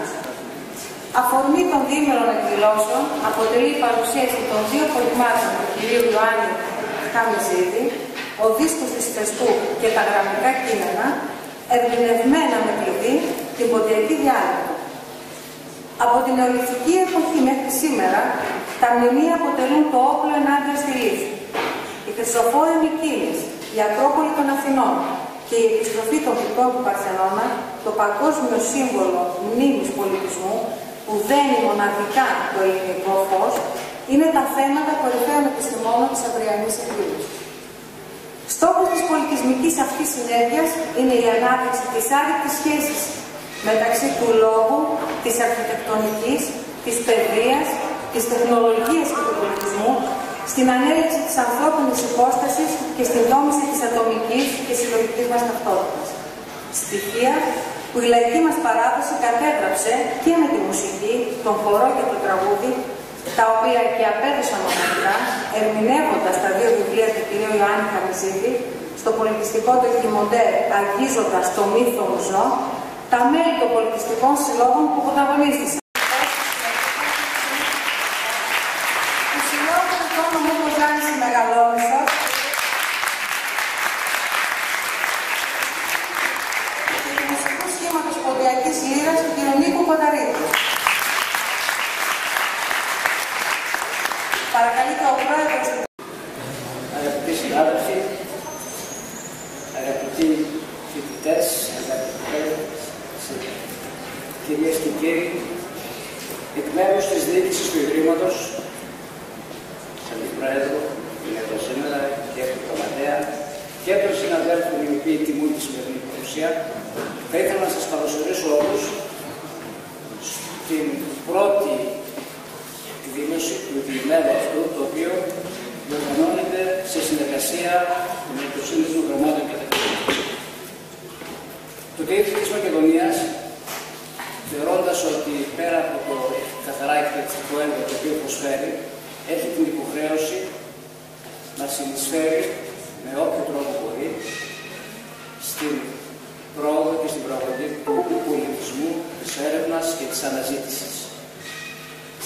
άκουσα. Αφορμή των διήμερων εκδηλώσεων αποτελεί η παρουσίαση των δύο πολυμάτων του κ. Ιωάννη Χαμιζίδη, ο δίσκος της Φεστού και τα γραμμικά κείμενα, ερμηνευμένα με κλειδί την ποντιακή διάλεκτο. Από την νεολιθική εποχή μέχρι σήμερα, τα μνημεία αποτελούν το όπλο ενάντια στη λύθη. Η Χριστοφόρη Μικίνης, η Ακρόπολη των Αθηνών και η επιστροφή των φυτών του Παρθενώνα, το παγκόσμιο σύμβολο μνήμης πολιτισμού, που δένει μοναδικά το ελληνικό φως, είναι τα θέματα κορυφαίων επιστημόνων της αυριανής εκδήλωσης. Στόχος της πολιτισμικής αυτής συνέργειας είναι η ανάπτυξη της άρρηκτης σχέσης μεταξύ του λόγου, της αρχιτεκτονικής, της παιδείας, της τεχνολογίας και του πολιτισμού, στην ανέλυξη της ανθρώπινης υπόστασης και στην δόμηση της ατομικής και συλλογικής μας ταυτότητας. Στοιχεία που η λαϊκή μας παράδοση κατέγραψε και με τη μουσική, τον χορό και το τραγούδι, τα οποία και απέδωσαν ομαδικά, ερμηνεύοντας τα δύο βιβλία του κ. Ιωάννη Χαμιζίδη, στο πολιτιστικό του εκδημοντέρ αγγίζοντας το μύθο μου ζω, τα μέλη των πολιτιστικών συλλόγων που πρωταγωνίστησαν. Τους συλλόγους του τόνο μου Μοζάνης η Μεγαλόνισος, και του μουσικού σχήματος ποντιακής λύρας του κ. Νίκου Κονταρίδη. Παρακαλείται ο πρόεδρος του Αγαπητοί συνάδελφοι, αγαπητοί φοιτητέ, αγαπητέ κυρίε και κύριοι, εκ μέρου τη διοίκηση του Ιδρύματο, τον Πρόεδρο που είναι εδώ σήμερα και του Κομματέα και των συναδέλφων οι οποίοι τιμούν τη σημερινή παρουσία, θα ήθελα να σας καλωσορίσω όλους στην πρώτη εκδήλωση του διημένου αυτού, το οποίο διοργανώνεται σε συνεργασία με το Σύνδεσμο Γραμμάτων και Τεχνικών. Το Κέντρο της Μακεδονίας, θεωρώντας ότι πέρα από το καθαρά εκπαιδευτικό έργο το οποίο προσφέρει, έχει την υποχρέωση να συνεισφέρει με όποιο τρόπο μπορεί στην πρόοδο και στην προαγωγή του πολιτισμού, της έρευνας και της αναζήτησης.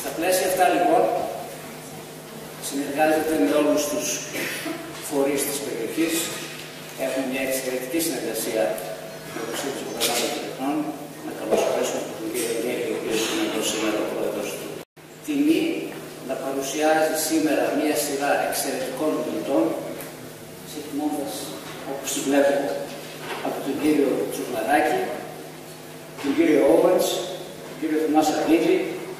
Στα πλαίσια αυτά λοιπόν συνεργάζεται με όλους τους φορείς της περιοχής. Έχουμε μια εξαιρετική συνεργασία με το Σύνδεσμο Προγράμματος των Τεχνών. Να καλωσορίσουμε τον κύριο Νέλη, ο οποίος είναι εδώ σήμερα ο πρόεδρος του. Τιμή να παρουσιάζει σήμερα μια σειρά εξαιρετικών ομιλητών, ξεκινώντας όπως τη βλέπω από τον κύριο Τσουκλαράκη, τον κύριο Όβαντς, τον κύριο Θωμάς Αρνίδη,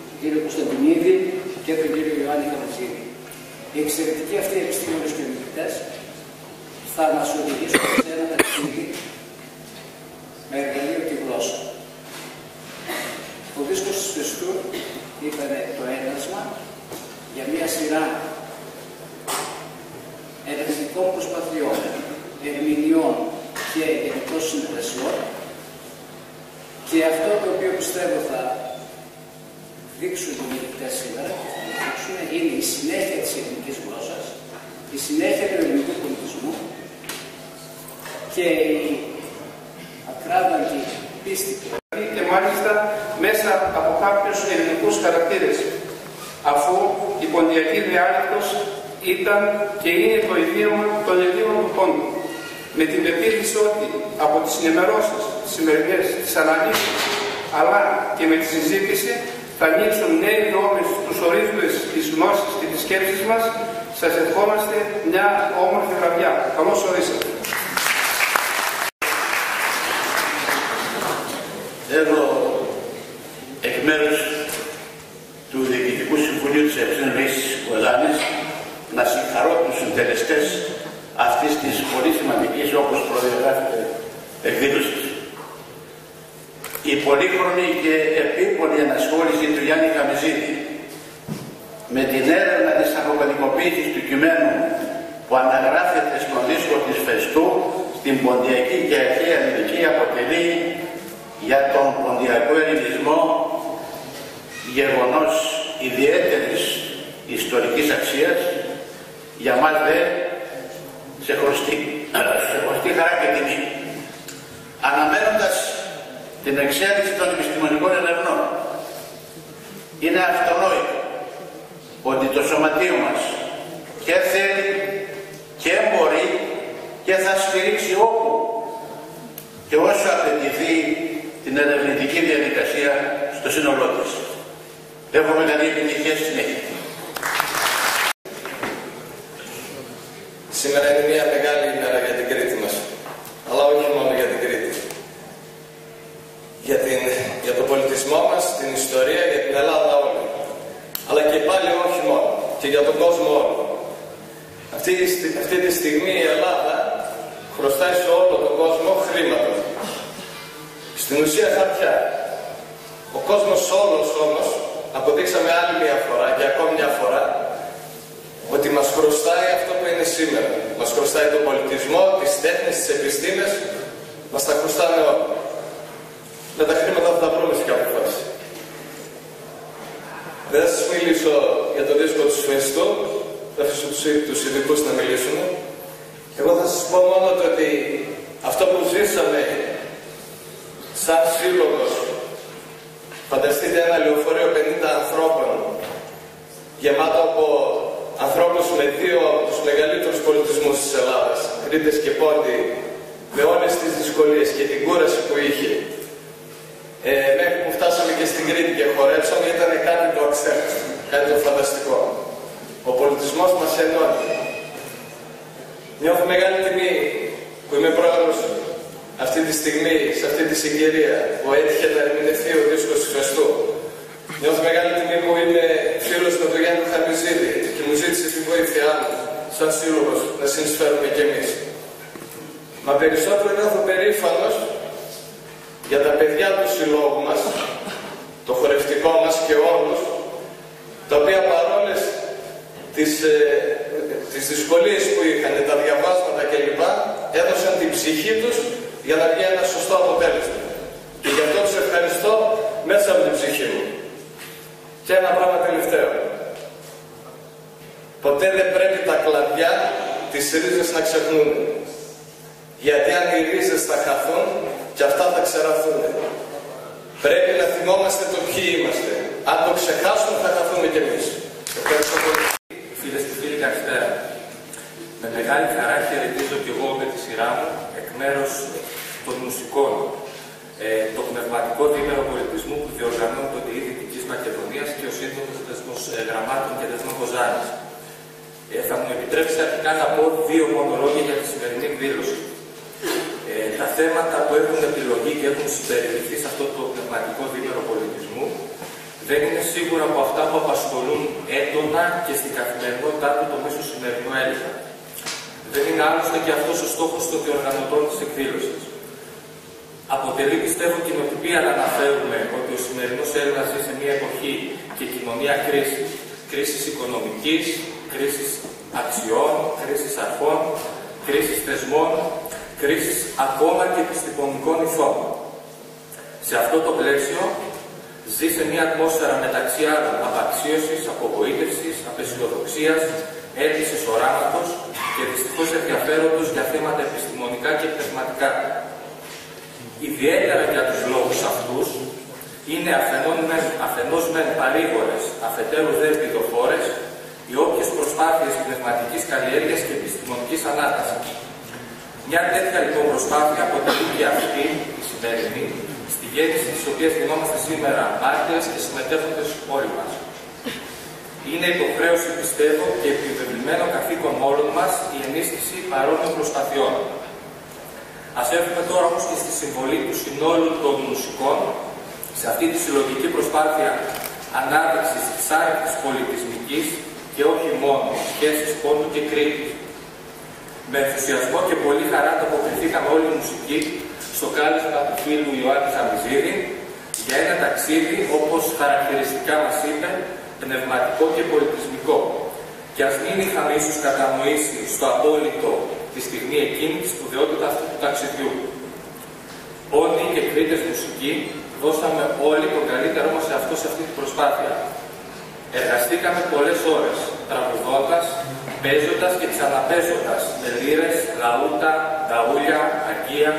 τον κύριο Κωνσταντινίδη και τον κύριο Ιωάννη Καματζίδη. Οι εξαιρετικοί αυτοί επιστήμονες και ομιλητές θα μας οδηγήσουν σε ένα ταξίδι με εργαλείο τη γλώσσα. Ο δίσκος της Φεστού ήταν το ένασμα για μια σειρά ερευνητικών προσπαθειών, ερμηνεών και γενικών συνεργασιών και αυτό το οποίο πιστεύω θα δείξουν οι μιλητές σήμερα και θα μας δείξουν είναι η συνέχεια της ελληνικής γλώσσας, η συνέχεια του ελληνικού πολιτισμού και η ακράδαντη πίστη και μάλιστα μέσα από κάποιους ελληνικούς χαρακτήρες αφού η ποντιακή διάλεκτος ήταν και είναι το ιδίωμα των Ελλήνων του πόντου με την πεποίθηση ότι από τις ενημερώσεις, τις σημερινές, τις αναλύσεις αλλά και με τη συζήτηση θα ανοίξουν νέοι δρόμοι στους ορίζοντες της γνώσης και της σκέψης μας. Σας ευχόμαστε μια όμορφη βραδιά. Καλώς ορίσατε. Θέλω εκ μέρους του Διοικητικού Συμβουλίου της Ευθύνης Κολάνης να συγχαρώ τους συντελεστές αυτής της πολύ σημαντικής όπως προδιαγράφεται εκδήλωσης. Η πολύχρονη και επίπονη ενασχόληση του Γιάννη Χαμιζίδη με την έρευνα της αποκαλυποποίησης του κειμένου που αναγράφεται στον δίσκο της Φεστού στην ποντιακή και αρχαία ελληνική αποτελεί για τον ποντιακό ελληνισμό γεγονός ιδιαίτερης ιστορικής αξίας για μας δε σε χωριστή, σε χωριστή χαρά και τιμή. Αναμένοντας την εξέλιξη των επιστημονικών ερευνών είναι αυτονόητο ότι το σωματείο μας και θέλει και μπορεί και θα στηρίξει όπου και όσο απαιτηθεί την ερευνητική διαδικασία στο σύνολό της. Έχουμε καλή επιτυχία στη συνέχεια. Χρωστάει αυτό που είναι σήμερα. Μας χρωστάει τον πολιτισμό, τις τέχνες, τις επιστήμες, μας τα χρωστάμε όλα. Με τα χρήματα θα τα βρούμε σε κάποια φάση. Δεν θα σας μιλήσω για το δίσκο του Σφενστού, θα αφήσω τους, τους ειδικούς να μιλήσουν. Εγώ θα σας πω μόνο ότι αυτό που ζήσαμε σαν σύλλογος, φανταστείτε ένα λεωφορείο 50 ανθρώπων, γεμάτο από ανθρώπους με δύο από τους μεγαλύτερους πολιτισμούς της Ελλάδας, Κρήτες και Πόντι, με όλες τις δυσκολίες και την κούραση που είχε. Ε, μέχρι που φτάσαμε και στην Κρήτη και χορέψαμε ήταν κάτι το αξέχαστο, κάτι το φανταστικό. Ο πολιτισμός μας ενώνει. Νιώθω μεγάλη τιμή που είμαι πρόεδρος αυτή τη στιγμή, σε αυτή τη συγκυρία που έτυχε να ερμηνευτεί ο δίσκος του Φεστού. Νιώθω μεγάλη τιμή που είμαι φίλος με τον Γιάννη Χαμιζίδη και μου ζήτησε τη βοήθειά μου σαν σύλλογος να συνεισφέρουμε κι εμείς. Μα περισσότερο νιώθω περήφανος για τα παιδιά του συλλόγου μας, το χορευτικό μας και όλους, τα οποία παρόλες τις, ε, τις δυσκολίες που είχαν, τα διαβάσματα κλπ, έδωσαν την ψυχή τους για να βγει ένα σωστό αποτέλεσμα. Και γι' αυτό τους ευχαριστώ μέσα από την ψυχή μου. Και ένα πράγμα τελευταίο. Ποτέ δεν πρέπει τα κλαδιά τις ρίζες να ξεχνούν. Γιατί αν οι ρίζες θα χαθούν, και αυτά θα ξεραφούν. Πρέπει να θυμόμαστε το ποιοι είμαστε. Αν το ξεχάσουμε θα χαθούμε κι εμείς. Ευχαριστώ πολύ. Φίλε και φίλοι, καλησπέρα. Με μεγάλη χαρά χαιρετίζω και εγώ με τη σειρά μου εκ μέρου των μουσικών ε, το πνευματικό δίμερο πολιτισμού που διοργανώνει το ΤΕΙ Δυτική Μακεδονία και ο Σύνδεσμο Θεσμός ε, Γραμμάτων και Θεσμών Κοζάνης. Ε, θα μου επιτρέψει αρχικά να πω δύο μόνο λόγια για τη σημερινή εκδήλωση. Ε, τα θέματα που έχουν επιλογή και έχουν συμπεριληφθεί σε αυτό το πνευματικό δίμερο πολιτισμού δεν είναι σίγουρα από αυτά που απασχολούν έντονα και στην καθημερινότητά του το μέσο σημερινό Έλληνα. Δεν είναι άλλωστε και αυτός ο στόχος των διοργανωτών της εκδήλωσης. Αποτελεί πιστεύω κοινοτυπία να αναφέρουμε ότι ο σημερινός Έλληνας ζει σε μια εποχή και κοινωνία κρίσης. Κρίσης οικονομικής, κρίσης αξιών, κρίσης αρχών, κρίσης θεσμών, κρίσης ακόμα και επιστημονικών ηθών. Σε αυτό το πλαίσιο ζει σε μια ατμόσφαιρα μεταξύ άλλων απαξίωσης, απογοήτευσης, απεσιοδοξίας, έλλειψης οράματος και δυστυχώς ενδιαφέροντος για θέματα επιστημονικά και πνευματικά. Ιδιαίτερα για τους λόγους αυτούς είναι αφενός μεν παρήγορες, αφετέρους δε επιδοφόρες, οι όποιες προσπάθειες πνευματικής καλλιέργειας και επιστημονικής ανάτασης. Μια τέτοια λοιπόν προσπάθεια αποτελεί και αυτή, η σημερινή, στη γέννηση της οποίας γινόμαστε σήμερα μάρτυρες και συμμετέχοντες όλοι μας. Είναι υποχρέωση, πιστεύω, και επιβεβλημένο καθήκον όλων μας η ενίσχυση παρόμοιων προσπαθειών. Ας έρθουμε τώρα όμως και στη συμβολή του συνόλου των μουσικών σε αυτή τη συλλογική προσπάθεια ανάδειξης της άρρηκτης πολιτισμικής και όχι μόνο σχέσης πόντου και κρίτης. Με ενθουσιασμό και πολύ χαρά ανταποκριθήκαμε όλοι οι μουσικοί στο κάλεσμα του φίλου Ιωάννη Χαμιζίδη για ένα ταξίδι όπως χαρακτηριστικά μας είπε πνευματικό και πολιτισμικό. Και ας μην είχαμε ίσως κατανοήσει στο απόλυτο τη στιγμή εκείνης τη σπουδαιότητα αυτού του ταξιδιού. Όλοι και κρίτες μουσικοί δώσαμε όλοι τον καλύτερό μας σε αυτό σε αυτή την προσπάθεια. Εργαστήκαμε πολλές ώρες, τραγουδώντας, παίζοντας και ξαναπέζοντας με λύρες, λαούτα, ταούλια, αγκία,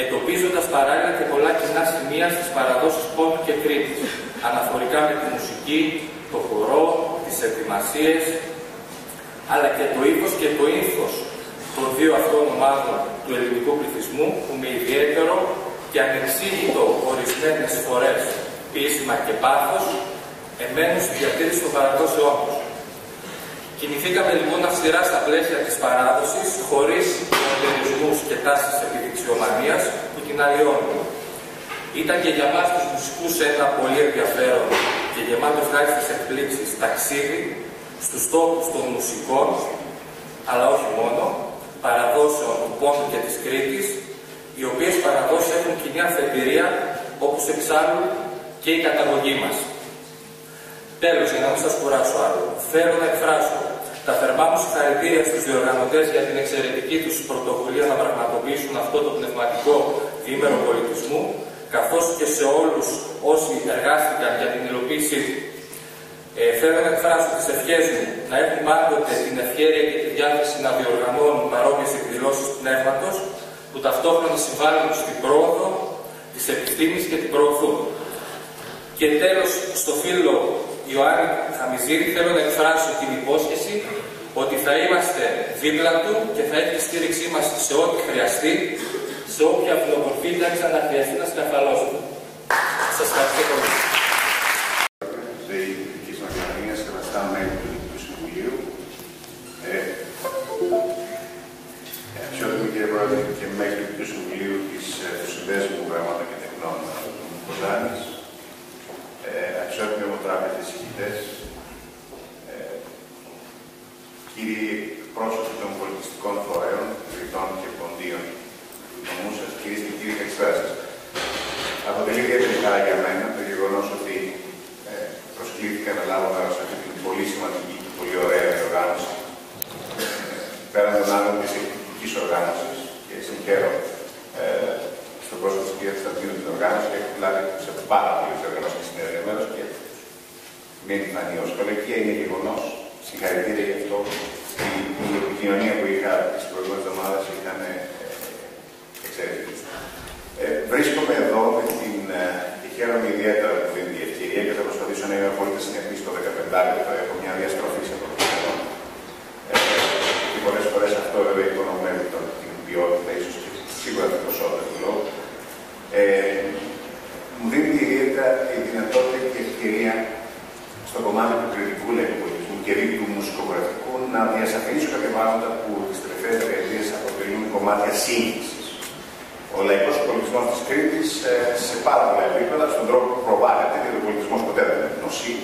εντοπίζοντας παράλληλα και πολλά κοινά σημεία στις παραδόσεις πόντου και Κρήτης, αναφορικά με τη μουσική, το χορό, τις ετοιμασίες, αλλά και το ύφος και το ύφος των δύο αυτών ομάδων του ελληνικού πληθυσμού που με ιδιαίτερο και ανεξήγητο ορισμένες φορές πείσμα και πάθος εμένουν στη διατήρηση των παραδόσεών τους. Κινηθήκαμε λοιπόν αυστηρά στα πλαίσια της παράδοσης, χωρίς μοντερισμούς και τάσεις επιδειξιομανίας που την αλλοιώνουν. Ήταν και για μας τους μουσικούς ένα πολύ ενδιαφέρον και γεμάτος ευχάριστες εκπλήξεις ταξίδι στους τόπους των μουσικών, αλλά όχι μόνο, παραδόσεων του Πόντου και της Κρήτης, οι οποίες παραδόσεις έχουν κοινή αφετηρία, όπως εξάλλου και η καταγωγή μας. Τέλος, για να μην σας κουράσω άλλο, θέλω να εκφράσω τα θερμά μου συγχαρητήρια στους διοργανωτές για την εξαιρετική τους πρωτοβουλία να πραγματοποιήσουν αυτό το πνευματικό διήμερο πολιτισμού, καθώς και σε όλους όσοι εργάστηκαν για την υλοποίησή του. Ε, θέλω να εκφράσω τις ευχές μου να έχουν πάντοτε την ευχαίρεια και τη διάθεση να διοργανώνουν παρόμοιες εκδηλώσεις πνεύματος που ταυτόχρονα συμβάλλουν στην πρόοδο της επιστήμης και την προωθούν. Και τέλος, στο φίλο Ιωάννη Χαμιζήρη θέλω να εκφράσω την υπόσχεση ότι θα είμαστε δίπλα του και θα έχει τη στήριξή μας σε ό,τι χρειαστεί, σε όποια φιλομορφή θα ξαναχρειαστεί να σκαφαλώσουμε. Σας ευχαριστώ πολύ. Του Συνδέσμου Γραμμάτων και Τεχνών. Του Κοζάνης, ε, αξιότιμοι ομοτράπητες ηγητές, ε, κύριοι πρόσωποι των πολιτιστικών φορέων, ρητών και ποντίων του νομού σας, κυρίες και κύριοι καλησπέρα σας. Αποτελεί ιδιαίτερη χαρά για μένα το γεγονό ότι ε, προσκλήθηκα να λάβω μέρο σε αυτή την πολύ σημαντική και πολύ ωραία οργάνωση. Ε, πέραν των άλλων τη εκπληκτική οργάνωση και συγχαίρω ε, στον πρόσωπο τη κυρία Σταντίνου την οργάνωση και έχω λάβει σε πάρα πολλέ οργανώσει συνεργασμένε και με επιφανή ω κολεγία είναι γεγονό. Συγχαρητήρια γι' αυτό. Η, η επικοινωνία που είχα τις προηγούμενες εβδομάδες ήταν ε, εξαιρετική. Ε, βρίσκομαι εδώ με την, ε, και χαίρομαι ιδιαίτερα που δίνει η ευκαιρία και θα προσπαθήσω να είμαι απόλυτα συνεπής στο 15 λεπτό. Έχω μια διαστροφή σε αυτό το θέμα. Ε, και πολλές φορές αυτό βέβαια υπονομεύει την ποιότητα, ίσως και σίγουρα την ποσότητα του λόγου. Ε, μου δίνει ιδιαίτερα η δυνατότητα και ευκαιρία στο κομμάτι του κριτικού λαϊκοπολιτισμού και δι του μουσικογραφικού να διασαφηνίσω κάποια πράγματα που τις τελευταίες δεκαετίες αποτελούν κομμάτια σύγχυσης. Ο λαϊκός πολιτισμός της Κρήτης ε, σε πάρα πολλά επίπεδα, στον τρόπο που προβάλλεται, γιατί ο πολιτισμός ποτέ δεν είναι νοσή.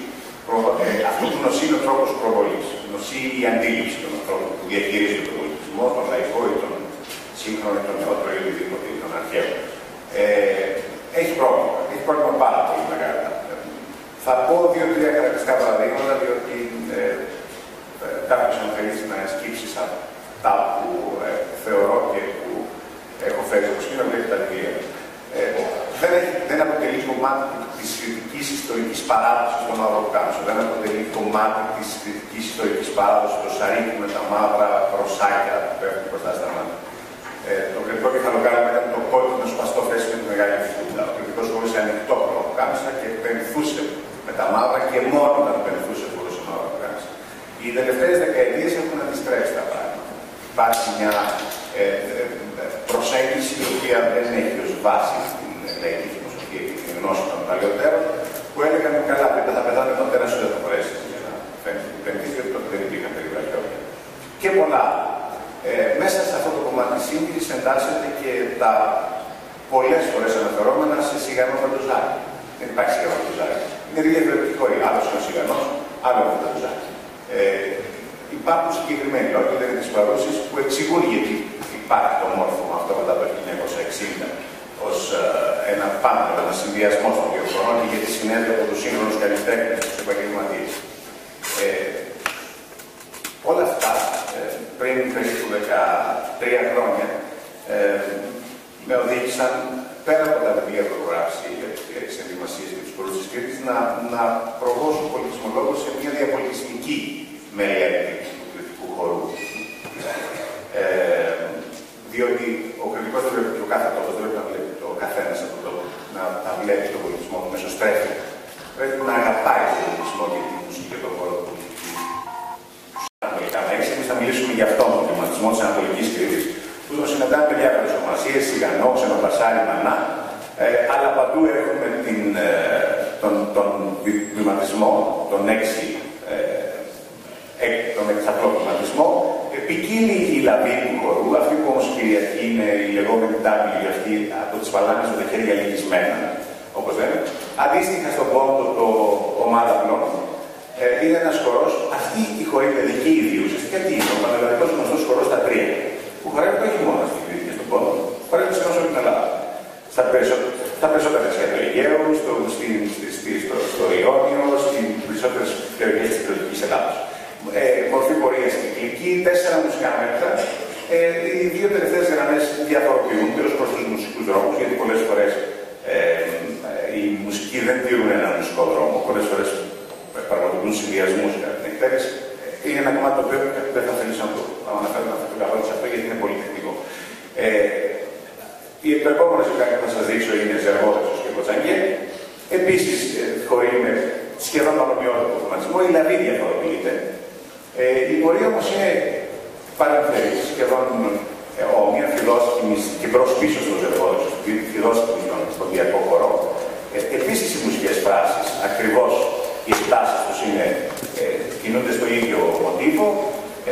Ε, αυτός που νοσεί είναι ο τρόπος προβολής. Νοσεί η αντίληψη των ανθρώπων που διαχειρίζονται τον πολιτισμό, τον λαϊκό ή τον σύγχρονο ή τον νεότερο ή οτιδήποτε ή τον αρχαίο. Ε, έχει πρόβλημα. Έχει πρόβλημα πάρα πολύ μεγάλο. Θα πω δύο-τρία χαρακτηριστικά παραδείγματα, διότι ε, ε, κάποιο αν θέλει να σκύψει αυτά που ε, θεωρώ και που έχω φέρει όπως είναι να βλέπει τα βιβλία. Ε, δεν, έχει, δεν αποτελεί κομμάτι της κριτική ιστορικής παράδοσης των Μαυροκάμψων. Δεν αποτελεί κομμάτι της κριτική ιστορικής παράδοσης το σαρίτι με τα μαύρα ροσάκια που πέφτουν μπροστά στα μάτια. Ε, το κριτικό κεφαλοκάρμα ήταν το κόκκινο σπαστό θέση με τη μεγάλη φούτα. Ο κριτικό χωρίς ανοιχτό κάμψα και πενθούσε με τα μαύρα και μόνο όταν πενθούσε μπορούσε μαύρα κάμψα. Οι τελευταίε δεκαετίε έχουν αντιστρέψει τα πράγματα. Υπάρχει μια ε, ε, προσέγγιση η οποία δεν έχει ως βάση την λαϊκή φιλοσοφία και την γνώση των παλαιότερων που έλεγαν καλά παιδιά θα πεθάνε τον τέρα σου δεν θα μπορέσει να πενθεί γιατί τότε δεν υπήρχαν περίπου Και πολλά ε, μέσα σε αυτό το κομμάτι της σύγκρισης εντάσσεται και τα πολλές φορές αναφερόμενα σε σιγανό φαντοζάκι. Δεν υπάρχει σιγανό φαντοζάκι. Είναι δύο διαφορετικοί χώροι. Άλλο είναι ο σιγανό, άλλο είναι το φαντοζάκι. Ε, υπάρχουν συγκεκριμένοι λόγοι, δηλαδή τι παρούσει, που εξηγούν γιατί υπάρχει το μόρφωμα αυτό μετά το 1960 ως ε, ένα πάνω, ένα συνδυασμό των δύο χρόνων και γιατί συνέβη από τους σύγχρονους καλλιτέχνες, τους επαγγελματίες. Ε, όλα αυτά ε, πριν περίπου 13 χρόνια ε, με οδήγησαν πέρα από τα βιβλία που έχω γράψει για τις ενδυμασίε και τους πολλού της Κρήτης να, να προβώσω πολιτισμολόγο σε μια διαπολιτισμική μελέτη του κριτικού χώρου. Ε, διότι ο κριτικό δεν πρέπει και ο κάθε τόπο δεν πρέπει να αγαπάει τον πολιτισμό και τη μουσική και τον χώρο του Ανατολικά Μέση. Εμεί θα μιλήσουμε για αυτόν τον βηματισμό τη Ανατολική Κρήτη, που τον συναντάμε με διάφορε ομασίε, Σιγανό, Ξενοπασάρι, Μανά, ε, αλλά παντού έχουμε την, ε, τον, τον βηματισμό, τον έξι, ε, τον εξαπλό βηματισμό, Ποικίλη η λαβή του χορού, αυτή που όμως Κυριακή είναι η λεγόμενη W, αυτή από τις παλάνε με τα χέρια λυγισμένα, όπως λέμε. Αντίστοιχα στον πόντο το ομάδα πλών, ε, είναι ένας χορός, αυτή η χωρή παιδική ιδίου, ουσιαστικά τι είναι, ο πανελλαδικό γνωστός χορός στα τρία, που χορεύεται όχι μόνο στην Κρήτη και στον πόντο, χορεύεται σε όλη την Ελλάδα. Στα, περισσότερα, στα περισσότερα νησιά του Αιγαίου, στο, στο, στο Ιόνιο, στι περισσότερε περιοχέ τη Κρητική Ελλάδα ε, μορφή πορεία κυκλική, τέσσερα μουσικά μέτρα. Ε, οι δύο τελευταίε γραμμέ διαφοροποιούνται ω προ του μουσικού δρόμου, γιατί πολλέ φορέ ε, οι μουσικοί δεν τηρούν ένα μουσικό δρόμο. Πολλέ φορέ πραγματοποιούν συνδυασμού κατά την εκτέλεση. Είναι ένα κομμάτι το οποίο δεν θα θέλει να το αναφέρω να το καθόλου σε αυτό, γιατί είναι πολύ τεχνικό. Ε, το επόμενο ζευγάρι που θα σα δείξω είναι Ζεργόδεσο και Κοτσαγκέ. Επίσης, ε, χωρί με σχεδόν πανομοιότυπο χρηματισμό, η λαβή διαφοροποιείται. Ε, η πορεία όμως είναι παρεμφερής, σχεδόν ε, όμοια, φιλόσοφη και μπρος πίσω στο ζευγόδιο, φιλόσοφη στον διακό χώρο. Ε, Επίσης οι μουσικές φράσεις, ακριβώς οι εκτάσεις τους είναι, ε, κινούνται στο ίδιο μοτίβο.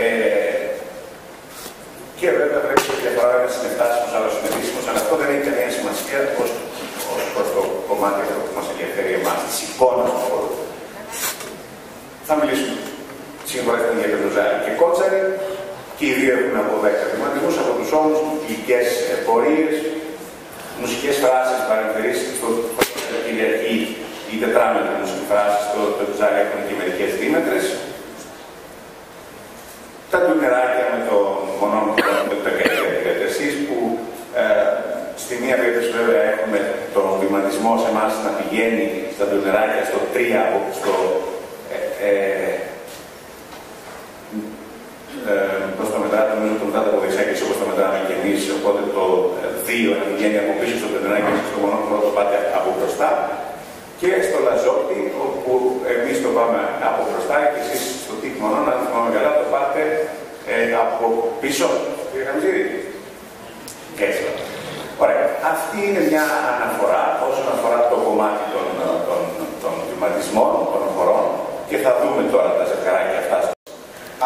Ε, και βέβαια πρέπει να διαφορά ένας συνεφτάσιμο, άλλος συνεφτάσιμο, αλλά αυτό δεν έχει καμία σημασία ως προς το κομμάτι που μας ενδιαφέρει εμάς, τη εικόνα του χώρου. Θα μιλήσουμε σύμφωνα στην Γεροντοζάρη και Κότσαρη, και οι δύο έχουν από 10 θεματικούς από τους ώμους, κυκλικές πορείες, μουσικές φράσεις, παρεμφερήσεις στο Κυριακή, η τετράμετρη μουσική φράση στο Τετζάρι έχουν και μερικές δίμετρες. Τα τουνεράκια με το μονόμετρο με το εσείς που ε, στη μία περίπτωση βέβαια έχουμε τον βηματισμό σε εμάς να πηγαίνει στα τουνεράκια στο 3 στο ε, ε, ε, προς το μετά, νομίζω το μετά από δεξιά και όπως το μετράμε και εμεί. Οπότε το 2 να πηγαίνει από πίσω στο πεντρενάκι και στο μονόχρωμο το πάτε από μπροστά. Και στο λαζόπι, όπου εμείς το πάμε από μπροστά και εσείς στο τύπο μονό, αν θυμάμαι καλά, το πάτε ε, από πίσω. Κύριε Χαμζήρη. Έτσι. Ωραία. Αυτή είναι μια αναφορά όσον αφορά το κομμάτι των, των, των βηματισμών, των χωρών και θα δούμε τώρα τα ζευγαράκια αυτά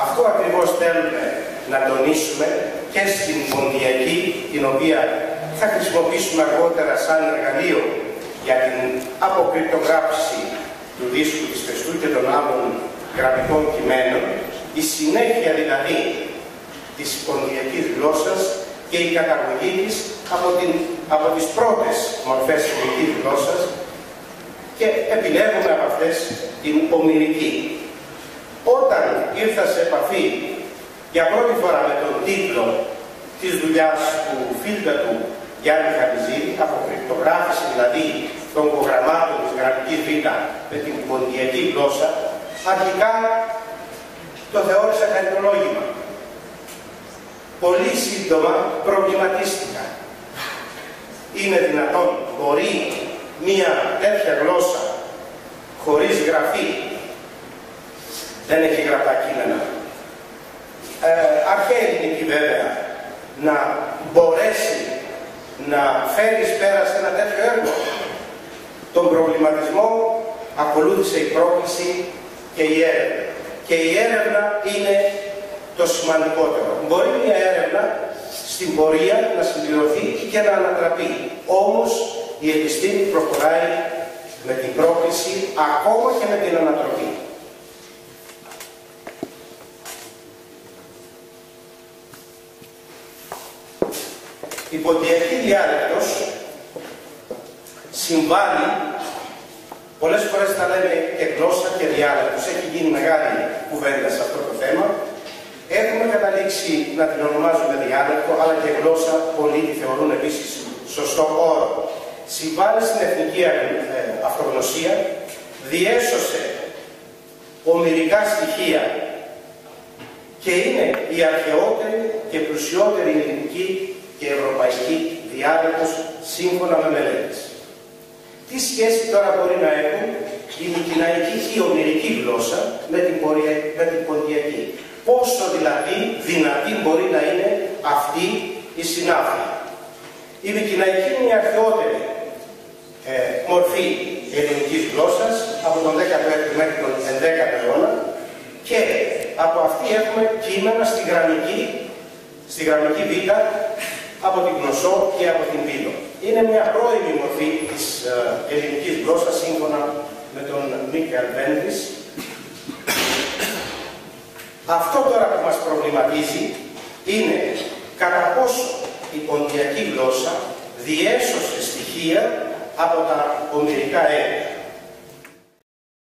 αυτό ακριβώς θέλουμε να τονίσουμε και στην Ποντιακή, την οποία θα χρησιμοποιήσουμε αργότερα σαν εργαλείο για την αποκρυπτογράφηση του δίσκου της Φεστού και των άλλων γραμμικών κειμένων, η συνέχεια δηλαδή της ποντιακής γλώσσας και η καταγωγή της από, την, από τις πρώτες μορφές ελληνικής γλώσσας και επιλέγουμε από αυτές την ομιλική όταν ήρθα σε επαφή για πρώτη φορά με τον τίτλο της δουλειάς του του Γιάννη Χαμπιζίδη, από κρυπτογράφηση δηλαδή των προγραμμάτων της γραμμικής Β με την ποντιακή γλώσσα, αρχικά το θεώρησα χαριτολόγημα. Πολύ σύντομα προβληματίστηκα. Είναι δυνατόν, μπορεί μία τέτοια γλώσσα χωρίς γραφή δεν έχει γραπτά κείμενα. Ε, αρχαία ελληνική βέβαια να μπορέσει να φέρεις πέρα σε ένα τέτοιο έργο. Τον προβληματισμό ακολούθησε η πρόκληση και η έρευνα. Και η έρευνα είναι το σημαντικότερο. Μπορεί μια έρευνα στην πορεία να συμπληρωθεί και να ανατραπεί. Όμως η επιστήμη προχωράει με την πρόκληση ακόμα και με την ανατροπή. Η ποντιακή διάλεκτος συμβάλλει, πολλές φορές θα λέμε και γλώσσα και διάλεκτος, έχει γίνει μεγάλη κουβέντα σε αυτό το θέμα. Έχουμε καταλήξει να την ονομάζουμε διάλεκτο, αλλά και γλώσσα, πολλοί τη θεωρούν επίσης σωστό όρο. Συμβάλλει στην εθνική ε, αυτογνωσία, διέσωσε ομοιρικά στοιχεία και είναι η αρχαιότερη και πλουσιότερη ελληνική και ευρωπαϊκή διάλογος σύμφωνα με μελέτες. Τι σχέση τώρα μπορεί να έχουν οι Μικυναϊκοί η ομυρική γλώσσα με την, πορεια, με την ποντιακή. Πόσο δηλαδή δυνατή μπορεί να είναι αυτή η συνάφεια. Η Βικυναϊκή είναι η αρχαιότερη ε, μορφή ελληνικής γλώσσας από τον 16ο μέχρι τον 11ο αιώνα και από αυτή έχουμε κείμενα στη γραμμική, στη γραμμική β από την Γνωσό και από την Πύλο. Είναι μια πρώιμη μορφή της ε, ελληνικής γλώσσας σύμφωνα με τον Μίκελ Βέντρης. Αυτό τώρα που μας προβληματίζει είναι κατά πόσο η ποντιακή γλώσσα διέσωσε στοιχεία από τα ομυρικά έργα.